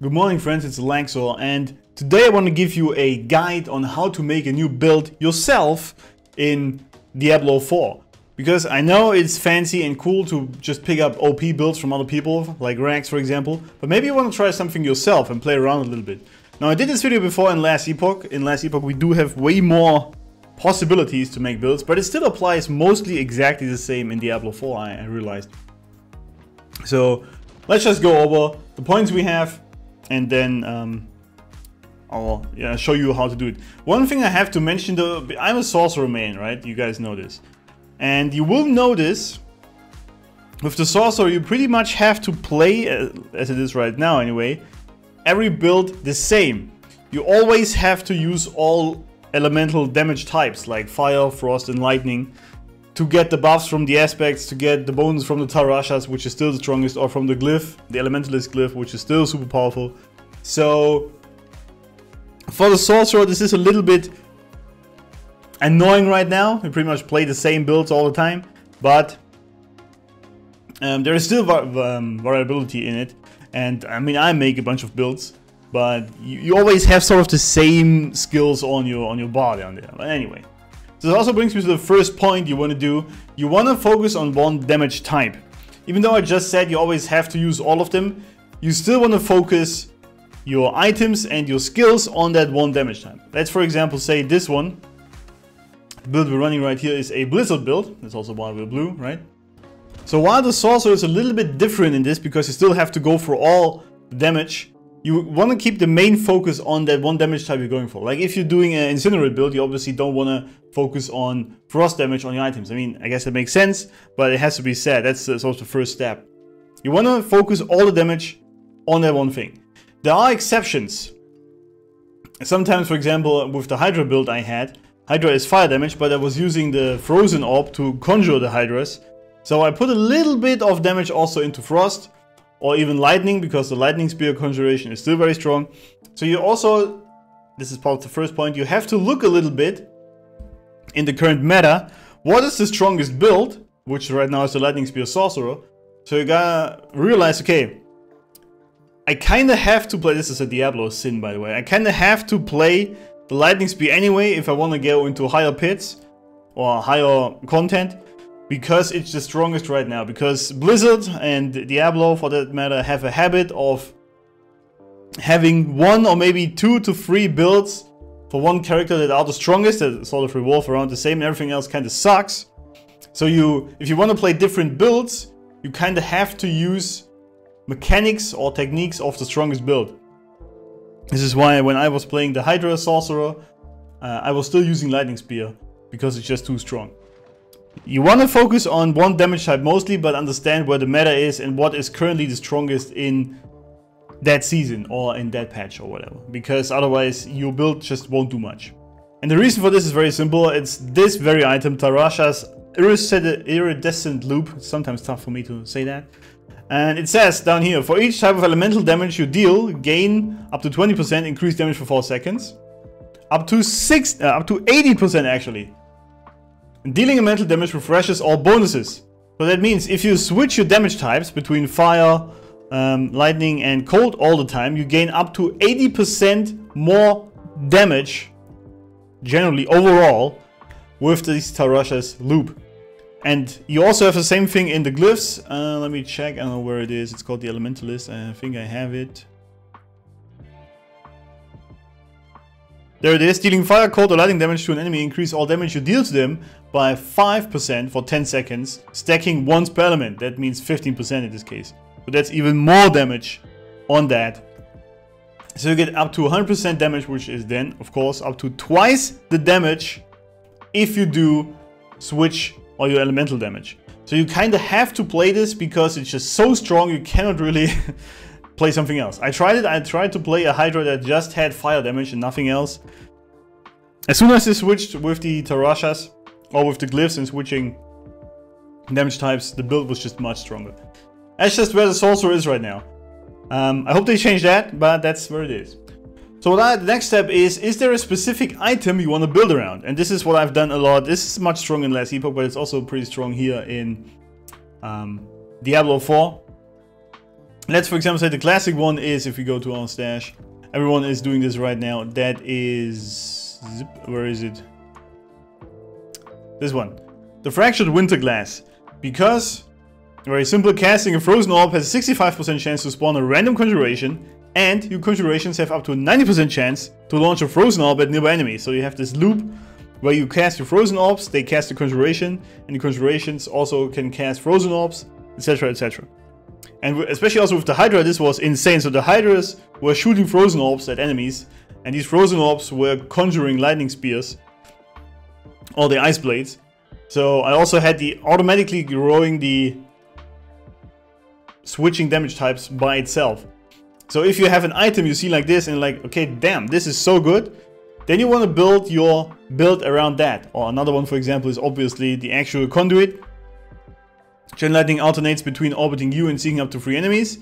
Good morning friends, it's Alexxor and today I want to give you a guide on how to make a new build yourself in Diablo 4. Because I know it's fancy and cool to just pick up OP builds from other people, like Rax for example, but maybe you want to try something yourself and play around a little bit. Now I did this video before in Last Epoch. In Last Epoch we do have way more possibilities to make builds, but it still applies mostly exactly the same in Diablo 4, I, I realized. So let's just go over the points we have and then um, I'll yeah, show you how to do it. One thing I have to mention though, I'm a sorcerer main, right? You guys know this. And you will notice with the sorcerer you pretty much have to play, uh, as it is right now anyway, every build the same. You always have to use all elemental damage types like fire, frost and lightning to get the buffs from the aspects, to get the bonus from the Tarashas, which is still the strongest, or from the glyph, the Elementalist glyph, which is still super powerful. So, for the Sorcerer, this is a little bit annoying right now. We pretty much play the same builds all the time, but um, there is still um, variability in it. And I mean, I make a bunch of builds, but you, you always have sort of the same skills on your on your body on there. But anyway. This also brings me to the first point you want to do. You want to focus on one damage type. Even though I just said you always have to use all of them, you still want to focus your items and your skills on that one damage type. Let's for example say this one. The build we're running right here is a Blizzard build. That's also why we're blue, right? So while the Sorcerer is a little bit different in this because you still have to go for all damage, you want to keep the main focus on that one damage type you're going for. Like if you're doing an Incinerate build, you obviously don't want to focus on frost damage on your items. I mean, I guess that makes sense, but it has to be said. That's uh, sort of the first step. You want to focus all the damage on that one thing. There are exceptions. Sometimes, for example, with the Hydra build I had, Hydra is fire damage, but I was using the Frozen Orb to conjure the Hydras. So I put a little bit of damage also into Frost, or even lightning because the lightning spear conjuration is still very strong. So you also, this is part of the first point, you have to look a little bit in the current meta, what is the strongest build, which right now is the lightning spear sorcerer. So you gotta realize, okay, I kinda have to play, this is a Diablo sin by the way, I kinda have to play the lightning spear anyway if I wanna go into higher pits or higher content because it's the strongest right now. Because Blizzard and Diablo, for that matter, have a habit of having one or maybe two to three builds for one character that are the strongest, that sort of revolve around the same, and everything else kind of sucks. So you, if you want to play different builds, you kind of have to use mechanics or techniques of the strongest build. This is why when I was playing the Hydra Sorcerer, uh, I was still using Lightning Spear, because it's just too strong. You want to focus on one damage type mostly, but understand where the meta is and what is currently the strongest in that season or in that patch or whatever. Because otherwise your build just won't do much. And the reason for this is very simple. It's this very item, Tarasha's Iridescent Loop. It's sometimes tough for me to say that. And it says down here, for each type of elemental damage you deal, gain up to 20% increased damage for 4 seconds. Up to 6, uh, up to 80% actually Dealing elemental damage refreshes all bonuses. So that means if you switch your damage types between fire, um, lightning and cold all the time, you gain up to 80% more damage, generally overall, with this Tarasha's loop. And you also have the same thing in the glyphs. Uh, let me check, I don't know where it is. It's called the Elementalist. I think I have it. There it is, dealing fire, cold or lightning damage to an enemy, increase all damage you deal to them by 5% for 10 seconds, stacking once per element. That means 15% in this case. So that's even more damage on that. So you get up to 100% damage, which is then, of course, up to twice the damage if you do switch all your elemental damage. So you kind of have to play this because it's just so strong you cannot really play something else. I tried it, I tried to play a Hydra that just had fire damage and nothing else. As soon as I switched with the Tarashas, or with the glyphs and switching damage types, the build was just much stronger. That's just where the sorcerer is right now. Um, I hope they change that, but that's where it is. So that, the next step is, is there a specific item you want to build around? And this is what I've done a lot. This is much stronger in Last Epoch, but it's also pretty strong here in um, Diablo 4. Let's, for example, say the classic one is, if we go to our stash, everyone is doing this right now. That is... Zip, where is it? This one. The Fractured Winter Glass. Because, very simple, casting a Frozen Orb has a 65% chance to spawn a random conjuration, and your conjurations have up to a 90% chance to launch a Frozen Orb at nearby enemies. So you have this loop where you cast your Frozen Orbs, they cast the conjuration, and the conjurations also can cast Frozen Orbs, etc, etc. And especially also with the Hydra, this was insane. So the Hydras were shooting Frozen Orbs at enemies, and these Frozen Orbs were conjuring Lightning Spears, or the Ice Blades. So I also had the automatically growing the switching damage types by itself. So if you have an item you see like this and like, okay, damn, this is so good, then you want to build your build around that. Or another one, for example, is obviously the Axial Conduit. Chain Lightning alternates between orbiting you and seeking up to three enemies.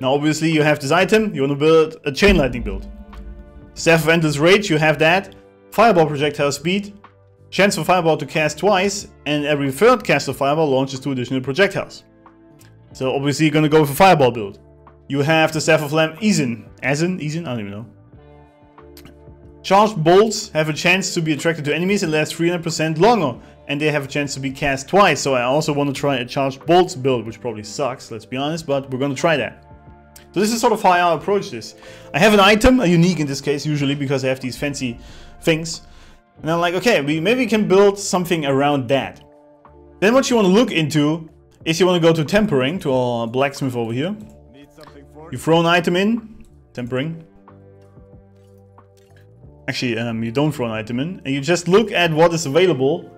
Now obviously you have this item, you want to build a Chain Lightning build. Staff of Endless Rage, you have that. Fireball projectile speed, Chance for Fireball to cast twice, and every third cast of Fireball launches two additional projectiles. So obviously you're gonna go with a Fireball build. You have the Staff of Lam Esen. Esen? Esen? I don't even know. Charged bolts have a chance to be attracted to enemies and last 300% longer. And they have a chance to be cast twice. So I also want to try a charged bolts build, which probably sucks, let's be honest, but we're gonna try that. So this is sort of how I approach this. I have an item, a unique in this case, usually because I have these fancy things. And I'm like, okay, we maybe we can build something around that. Then what you want to look into is you want to go to tempering, to our blacksmith over here. You throw an item in, tempering. Actually, um, you don't throw an item in, and you just look at what is available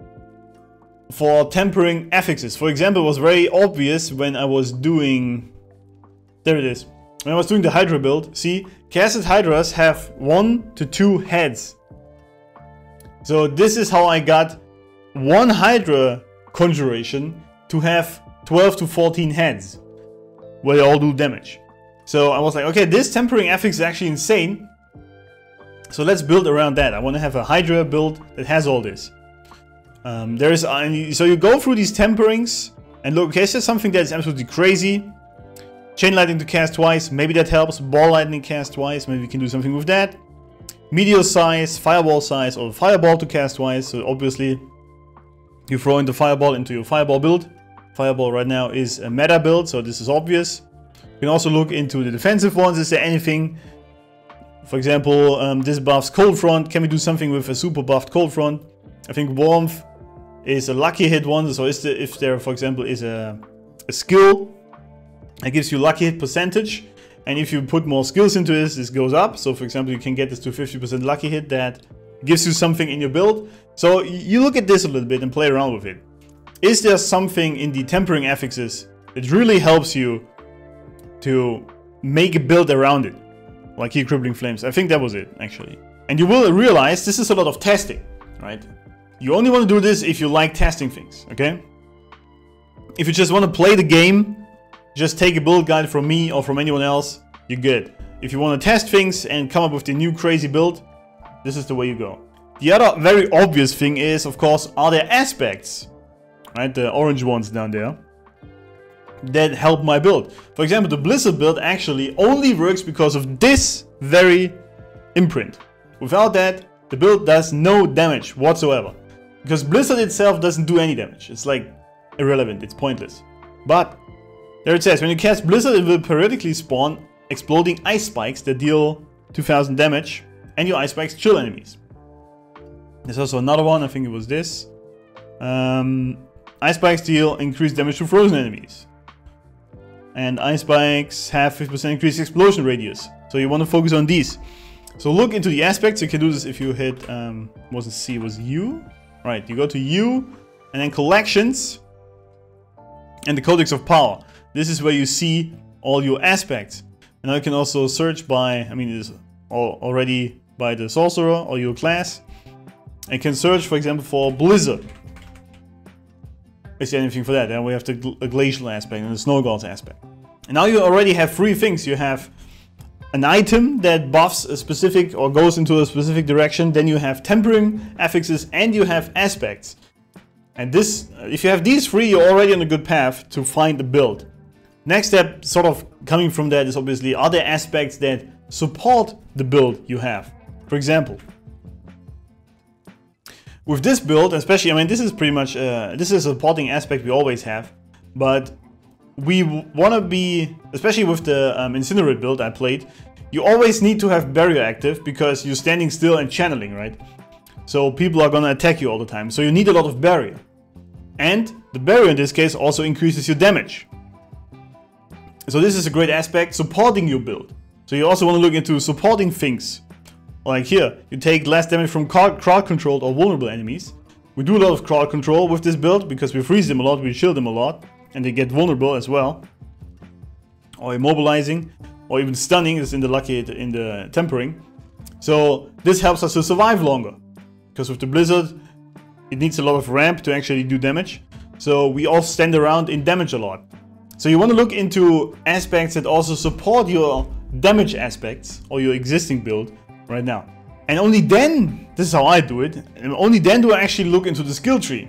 for tempering affixes. For example, it was very obvious when I was doing... There it is. When I was doing the Hydra build, see, casted Hydras have one to two heads. So this is how I got one Hydra conjuration to have 12 to 14 heads, where they all do damage. So I was like, okay, this tempering affix is actually insane. So let's build around that. I want to have a Hydra build that has all this. Um, there's uh, so you go through these temperings and look. Okay, this something that is absolutely crazy. Chain lightning to cast twice, maybe that helps. Ball lightning cast twice, maybe we can do something with that. Meteor size, fireball size, or fireball to cast twice. So obviously, you throw in the fireball into your fireball build. Fireball right now is a meta build, so this is obvious. You can also look into the defensive ones. Is there anything, for example, um, this buffs cold front. Can we do something with a super buffed cold front? I think warmth is a lucky hit one. So is the, if there, for example, is a, a skill that gives you lucky hit percentage, and if you put more skills into this, this goes up. So for example, you can get this to 50% lucky hit that gives you something in your build. So you look at this a little bit and play around with it. Is there something in the tempering affixes that really helps you to make a build around it. Like here Crippling Flames. I think that was it, actually. And you will realize this is a lot of testing, right? You only want to do this if you like testing things, okay? If you just want to play the game, just take a build guide from me or from anyone else, you're good. If you want to test things and come up with the new crazy build, this is the way you go. The other very obvious thing is, of course, are there aspects, right? The orange ones down there that help my build. For example, the Blizzard build actually only works because of this very imprint. Without that, the build does no damage whatsoever. Because Blizzard itself doesn't do any damage. It's like irrelevant, it's pointless. But there it says, when you cast Blizzard, it will periodically spawn exploding ice spikes that deal 2000 damage and your ice spikes chill enemies. There's also another one, I think it was this. Um, ice spikes deal increased damage to frozen enemies and ice spikes have 50% increased explosion radius. So you want to focus on these. So look into the aspects. You can do this if you hit, um, wasn't C, it was U. Right, you go to U and then collections and the Codex of Power. This is where you see all your aspects. And I can also search by, I mean, it's already by the sorcerer or your class. I can search, for example, for Blizzard. Is there anything for that? Then we have the gl glacial aspect and the Snowguard's aspect. And now you already have three things. You have an item that buffs a specific or goes into a specific direction. Then you have tempering affixes and you have aspects. And this, uh, if you have these three, you're already on a good path to find the build. Next step, sort of coming from that, is obviously other aspects that support the build you have. For example, with this build, especially, I mean, this is pretty much, uh, this is a supporting aspect we always have, but we want to be, especially with the um, Incinerate build I played, you always need to have Barrier active because you're standing still and channeling, right? So people are gonna attack you all the time. So you need a lot of Barrier. And the Barrier in this case also increases your damage. So this is a great aspect, supporting your build. So you also want to look into supporting things. Like here, you take less damage from crowd controlled or vulnerable enemies. We do a lot of crowd control with this build because we freeze them a lot, we shield them a lot, and they get vulnerable as well. Or immobilizing, or even stunning is in the lucky in the tempering. So this helps us to survive longer. Because with the blizzard, it needs a lot of ramp to actually do damage. So we all stand around in damage a lot. So you want to look into aspects that also support your damage aspects or your existing build right now. And only then, this is how I do it, and only then do I actually look into the skill tree.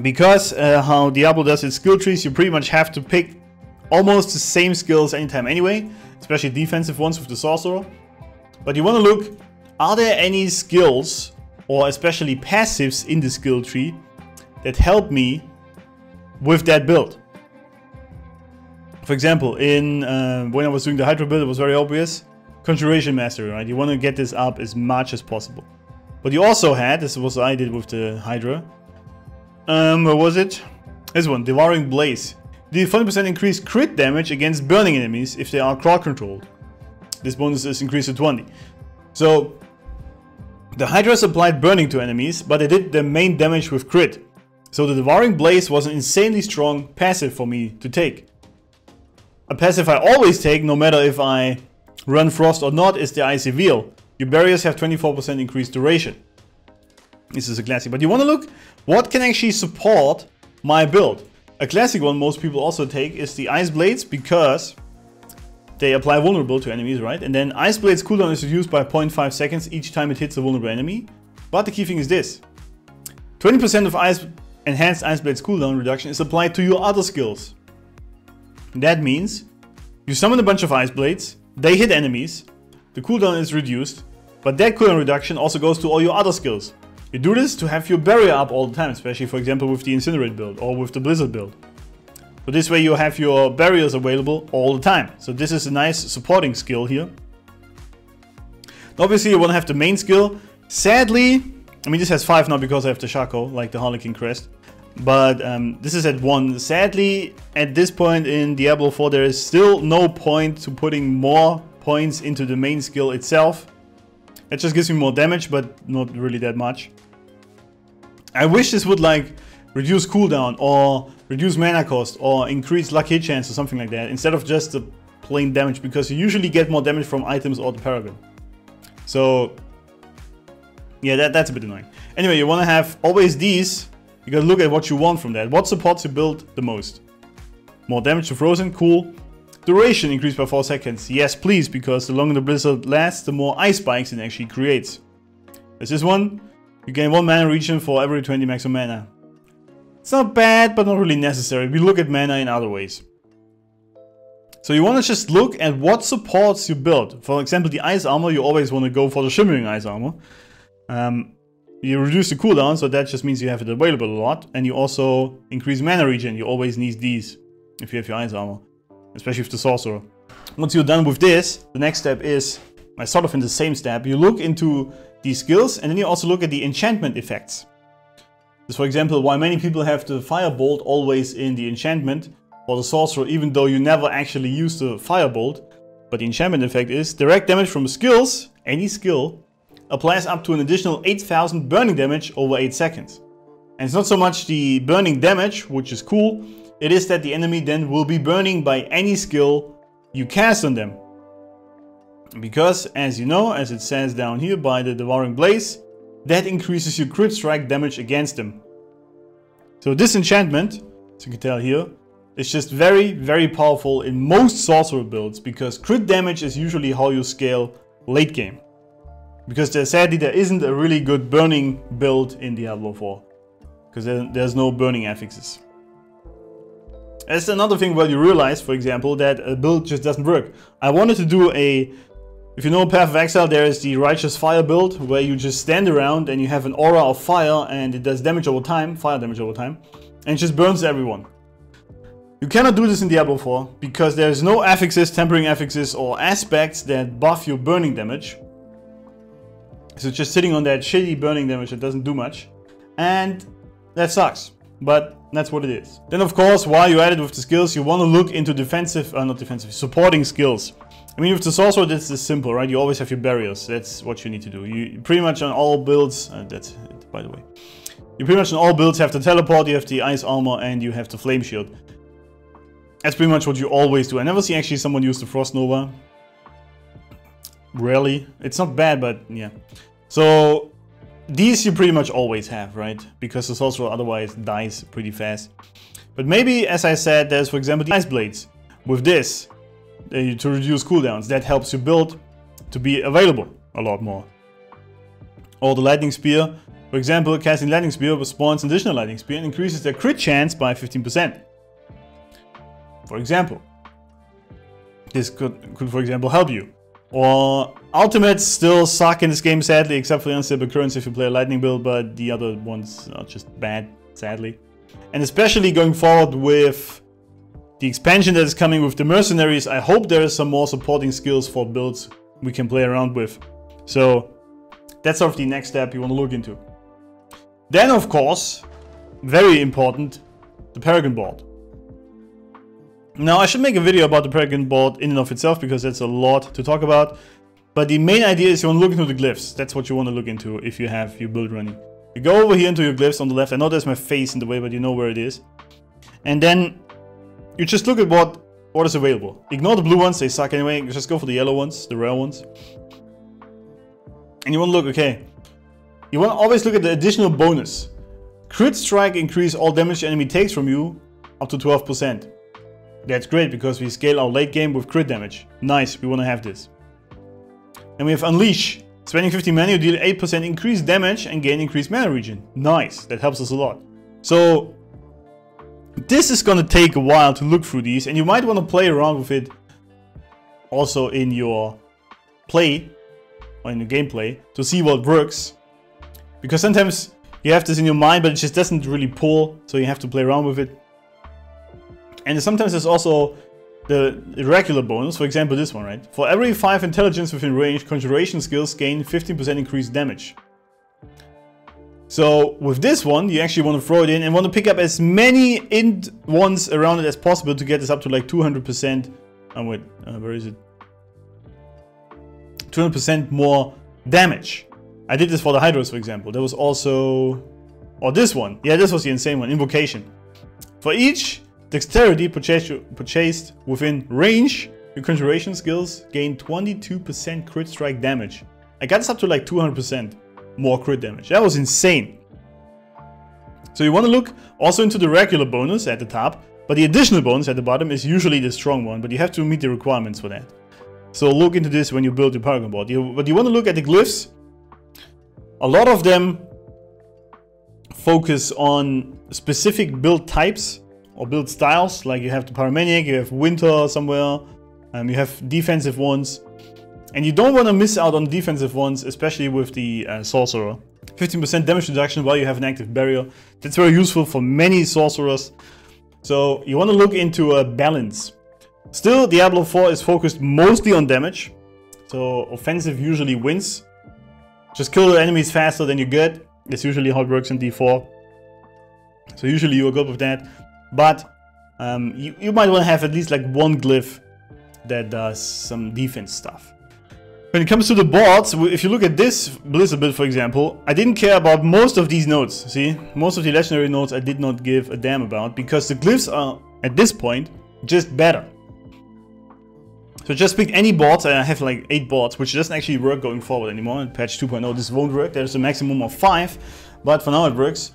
Because uh, how Diablo does its skill trees, you pretty much have to pick almost the same skills anytime anyway, especially defensive ones with the Sorcerer. But you want to look, are there any skills, or especially passives in the skill tree, that help me with that build? For example, in uh, when I was doing the Hydra build, it was very obvious. Conjuration Mastery, right? You want to get this up as much as possible. But you also had, this was what I did with the Hydra. Um, what was it? This one, Devouring Blaze. The 40% increased crit damage against burning enemies if they are crowd controlled. This bonus is increased to 20. So, the Hydra supplied burning to enemies, but it did the main damage with crit. So the Devouring Blaze was an insanely strong passive for me to take. A passive I always take, no matter if I run Frost or not, is the Icy Veil. Your barriers have 24% increased duration. This is a classic, but you want to look what can actually support my build. A classic one most people also take is the Ice Blades because they apply vulnerable to enemies, right? And then Ice Blades cooldown is reduced by 0.5 seconds each time it hits a vulnerable enemy. But the key thing is this. 20% of Ice Enhanced Ice Blades cooldown reduction is applied to your other skills. That means you summon a bunch of Ice Blades, they hit enemies, the cooldown is reduced, but that cooldown reduction also goes to all your other skills. You do this to have your barrier up all the time, especially for example with the Incinerate build or with the Blizzard build. So this way you have your barriers available all the time. So this is a nice supporting skill here. Obviously you want to have the main skill. Sadly, I mean this has 5 now because I have the Shako, like the Harlequin Crest. But um, this is at 1. Sadly, at this point in Diablo 4 there is still no point to putting more points into the main skill itself. It just gives me more damage, but not really that much. I wish this would like reduce cooldown or reduce mana cost or increase luck hit chance or something like that instead of just the plain damage because you usually get more damage from items or the Paragon. So yeah, that, that's a bit annoying. Anyway, you want to have always these. You gotta look at what you want from that. What supports your build the most? More damage to Frozen, cool. Duration increased by 4 seconds. Yes, please, because the longer the blizzard lasts, the more ice spikes it actually creates. There's this one. You gain 1 mana regen for every 20 maximum mana. It's not bad, but not really necessary. We look at mana in other ways. So you want to just look at what supports your build. For example, the ice armor, you always want to go for the shimmering ice armor. Um, you reduce the cooldown, so that just means you have it available a lot. And you also increase mana regen. You always need these if you have your ice armor especially with the sorcerer. Once you're done with this, the next step is, I sort of in the same step, you look into these skills and then you also look at the enchantment effects. This, for example, why many people have the firebolt always in the enchantment for the sorcerer, even though you never actually use the firebolt. But the enchantment effect is direct damage from skills, any skill, applies up to an additional 8000 burning damage over 8 seconds. And it's not so much the burning damage, which is cool, it is that the enemy then will be burning by any skill you cast on them. Because, as you know, as it says down here by the Devouring Blaze, that increases your crit strike damage against them. So this enchantment, as you can tell here, is just very, very powerful in most sorcerer builds because crit damage is usually how you scale late game. Because there, sadly there isn't a really good burning build in Diablo 4. Because there's no burning affixes. That's another thing where you realize, for example, that a build just doesn't work. I wanted to do a, if you know Path of Exile, there is the Righteous Fire build, where you just stand around and you have an aura of fire and it does damage over time, fire damage over time, and just burns everyone. You cannot do this in Diablo 4, because there's no affixes, tempering affixes, or aspects that buff your burning damage. So it's just sitting on that shitty burning damage that doesn't do much. And that sucks. But that's what it is. Then of course, while you're at it with the skills, you want to look into defensive, uh, not defensive, supporting skills. I mean, with the sorcerer, this is simple, right? You always have your barriers. That's what you need to do. You pretty much on all builds, uh, that's it, by the way. You pretty much on all builds have the teleport, you have the ice armor, and you have the flame shield. That's pretty much what you always do. I never see actually someone use the Frost Nova. Rarely. It's not bad, but yeah. So these you pretty much always have, right? Because the sorcerer otherwise dies pretty fast. But maybe, as I said, there's for example the Ice Blades. With this, uh, to reduce cooldowns, that helps your build to be available a lot more. Or the Lightning Spear. For example, casting Lightning Spear with spawns additional Lightning Spear and increases their crit chance by 15% for example. This could, could for example, help you. Or ultimates still suck in this game, sadly, except for the unstable currents if you play a lightning build, but the other ones are just bad, sadly. And especially going forward with the expansion that is coming with the mercenaries, I hope there is some more supporting skills for builds we can play around with. So that's sort of the next step you want to look into. Then, of course, very important, the Paragon board. Now I should make a video about the Paragon board in and of itself because that's a lot to talk about. But the main idea is you want to look into the glyphs. That's what you want to look into if you have your build running. You go over here into your glyphs on the left. I know there's my face in the way, but you know where it is. And then you just look at what, what is available. Ignore the blue ones, they suck anyway. Just go for the yellow ones, the rare ones. And you want to look, okay. You want to always look at the additional bonus. Crit strike increase all damage the enemy takes from you up to 12%. That's great because we scale our late game with crit damage. Nice, we want to have this. And we have Unleash. Spending 50 mana, you deal 8% increased damage and gain increased mana regen. Nice, that helps us a lot. So, this is gonna take a while to look through these and you might want to play around with it also in your play or in the gameplay to see what works. Because sometimes you have this in your mind but it just doesn't really pull so you have to play around with it. And sometimes there's also the irregular bonus, for example this one, right? For every 5 intelligence within range, conjuration skills gain 15% increased damage. So with this one, you actually want to throw it in and want to pick up as many int ones around it as possible to get this up to like 200%. Oh wait, uh, where is it? 200% more damage. I did this for the Hydras, for example. There was also... Or this one. Yeah, this was the insane one. Invocation. For each Dexterity purchased, within range, your conjuration skills gain 22% crit strike damage. I got this up to like 200% more crit damage. That was insane. So you want to look also into the regular bonus at the top, but the additional bonus at the bottom is usually the strong one, but you have to meet the requirements for that. So look into this when you build your Paragon board. You, but you want to look at the glyphs. A lot of them focus on specific build types or build styles. Like you have the Pyromaniac, you have Winter somewhere, um, you have defensive ones. And you don't want to miss out on defensive ones, especially with the uh, Sorcerer. 15% damage reduction while you have an active barrier. That's very useful for many Sorcerers. So you want to look into a balance. Still, Diablo 4 is focused mostly on damage. So offensive usually wins. Just kill the enemies faster than you get. That's usually how it works in D4. So usually you're good with that. But um, you, you might want to have at least like one glyph that does some defense stuff. When it comes to the boards, if you look at this Blizzard for example, I didn't care about most of these nodes, see? Most of the legendary nodes I did not give a damn about because the glyphs are, at this point, just better. So just pick any boards, I have like 8 boards, which doesn't actually work going forward anymore. In patch 2.0 this won't work, there's a maximum of 5, but for now it works.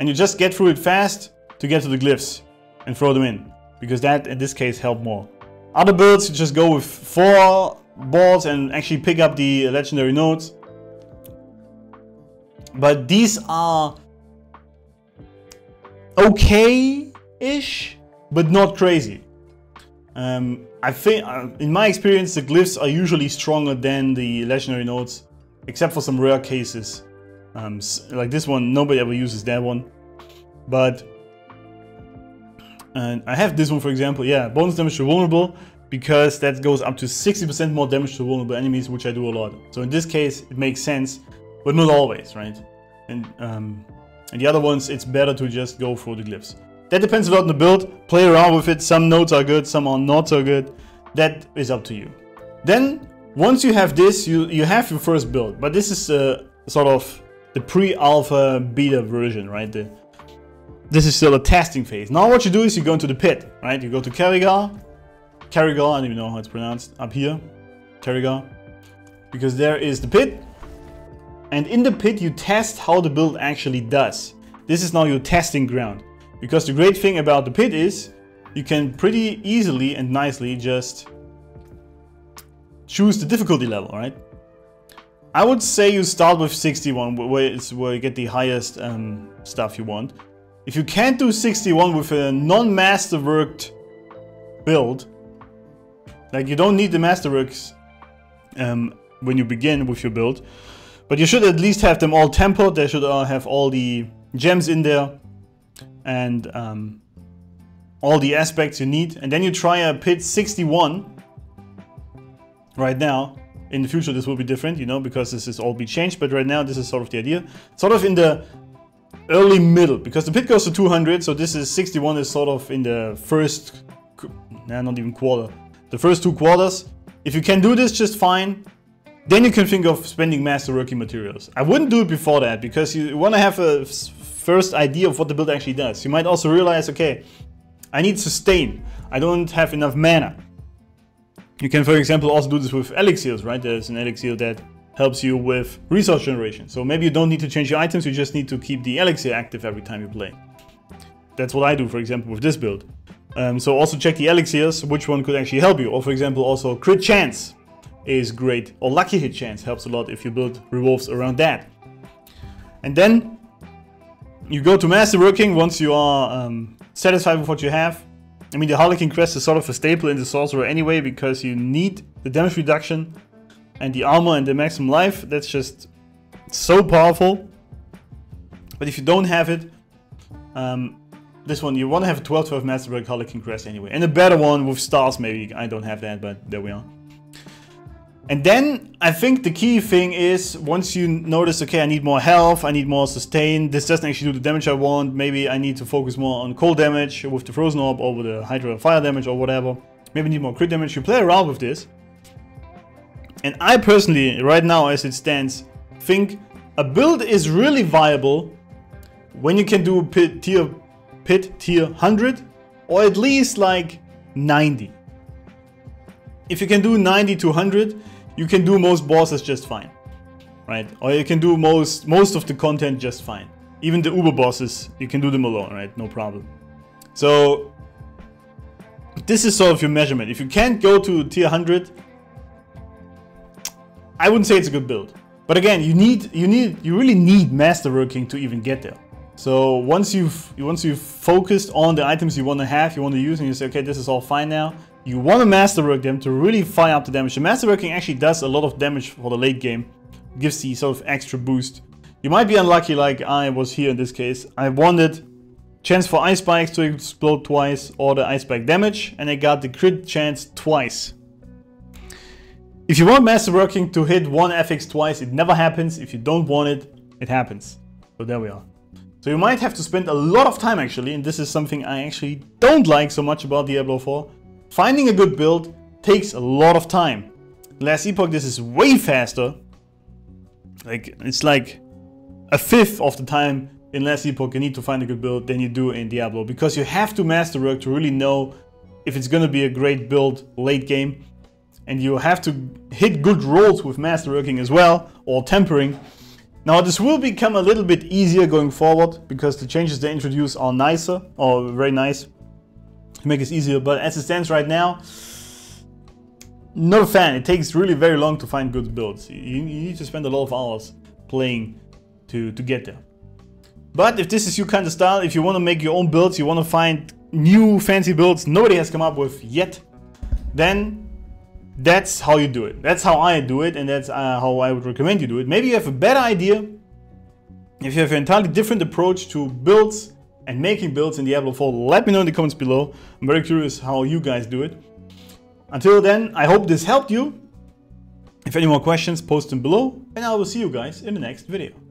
And you just get through it fast, to get to the glyphs and throw them in. Because that, in this case, helped more. Other builds, just go with four balls and actually pick up the legendary nodes. But these are okay-ish. but not crazy. Um, I think, uh, in my experience, the glyphs are usually stronger than the legendary nodes, except for some rare cases. Um, like this one, nobody ever uses that one. But and I have this one for example, yeah, bonus damage to vulnerable, because that goes up to 60% more damage to vulnerable enemies, which I do a lot. So in this case, it makes sense, but not always, right? And, um, the other ones, it's better to just go for the glyphs. That depends a lot on the build. Play around with it. Some nodes are good, some are not so good. That is up to you. Then, once you have this, you, you have your first build. But this is uh, sort of the pre-alpha beta version, right? The, this is still a testing phase. Now what you do is you go into the pit, right? You go to Cerrigar. Cerrigar, I don't even know how it's pronounced. Up here, Cerrigar. Because there is the pit. And in the pit you test how the build actually does. This is now your testing ground. Because the great thing about the pit is you can pretty easily and nicely just choose the difficulty level, right? I would say you start with 61, where, it's where you get the highest um, stuff you want. If you can't do 61 with a non-masterworked build, like you don't need the masterworks um, when you begin with your build, but you should at least have them all tempered, they should all have all the gems in there, and um, all the aspects you need. And then you try a pit 61 right now. In the future this will be different, you know, because this is all be changed, but right now this is sort of the idea. Sort of in the early middle, because the pit goes to 200, so this is 61 is sort of in the first, nah, not even quarter, the first two quarters. If you can do this just fine, then you can think of spending master working materials. I wouldn't do it before that, because you want to have a first idea of what the build actually does. You might also realize, okay, I need sustain. I don't have enough mana. You can, for example, also do this with elixirs, right? There's an elixir that helps you with resource generation. So maybe you don't need to change your items, you just need to keep the elixir active every time you play. That's what I do, for example, with this build. Um, so also check the elixirs, which one could actually help you. Or for example, also crit chance is great. Or lucky hit chance helps a lot if you build revolves around that. And then you go to master working once you are um, satisfied with what you have. I mean, the Harlequin Crest is sort of a staple in the Sorcerer anyway, because you need the damage reduction and the armor and the maximum life, that's just so powerful. But if you don't have it, um, this one, you want to have a 12-12 Masterwork Harlequin Crest anyway. And a better one with stars maybe. I don't have that, but there we are. And then I think the key thing is once you notice, okay, I need more health, I need more sustain, this doesn't actually do the damage I want, maybe I need to focus more on cold damage with the Frozen Orb over the Hydra Fire damage or whatever. Maybe need more crit damage, you play around with this. And I personally, right now as it stands, think a build is really viable when you can do pit tier, pit tier 100 or at least like 90. If you can do 90 to 100, you can do most bosses just fine, right? Or you can do most most of the content just fine. Even the uber bosses, you can do them alone, right? No problem. So this is sort of your measurement. If you can't go to tier 100, I wouldn't say it's a good build. But again, you need you need you really need masterworking to even get there. So once you've once you've focused on the items you want to have, you want to use, and you say, okay, this is all fine now. You want to masterwork them to really fire up the damage. The masterworking actually does a lot of damage for the late game. gives the sort of extra boost. You might be unlucky like I was here in this case. I wanted chance for ice spikes to explode twice or the ice spike damage, and I got the crit chance twice. If you want Master Working to hit one affix twice, it never happens. If you don't want it, it happens. So there we are. So you might have to spend a lot of time actually, and this is something I actually don't like so much about Diablo 4. Finding a good build takes a lot of time. Last Epoch this is way faster. Like, it's like a fifth of the time in Last Epoch you need to find a good build than you do in Diablo. Because you have to master work to really know if it's gonna be a great build late game and you have to hit good rolls with masterworking as well, or tempering. Now this will become a little bit easier going forward, because the changes they introduce are nicer, or very nice, to make it easier, but as it stands right now, not a fan. It takes really very long to find good builds. You, you need to spend a lot of hours playing to, to get there. But if this is your kind of style, if you want to make your own builds, you want to find new fancy builds nobody has come up with yet, then that's how you do it. That's how I do it, and that's uh, how I would recommend you do it. Maybe you have a better idea. If you have an entirely different approach to builds and making builds in Diablo 4, let me know in the comments below. I'm very curious how you guys do it. Until then, I hope this helped you. If any more questions, post them below, and I will see you guys in the next video.